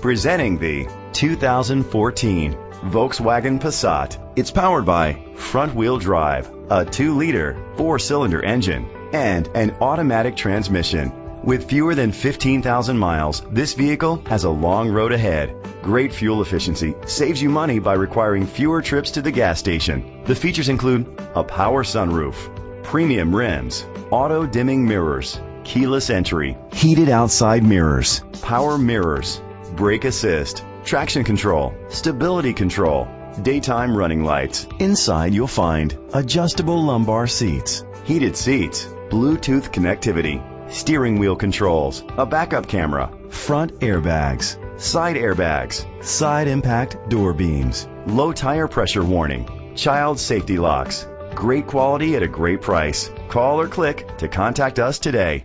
Presenting the 2014 Volkswagen Passat. It's powered by front wheel drive, a 2 liter, 4 cylinder engine, and an automatic transmission. With fewer than 15,000 miles, this vehicle has a long road ahead. Great fuel efficiency saves you money by requiring fewer trips to the gas station. The features include a power sunroof, premium rims, auto dimming mirrors, keyless entry, heated outside mirrors, power mirrors, brake assist, traction control, stability control, daytime running lights. Inside you'll find adjustable lumbar seats, heated seats, Bluetooth connectivity, steering wheel controls, a backup camera, front airbags, side airbags, side impact door beams, low tire pressure warning, child safety locks. Great quality at a great price. Call or click to contact us today.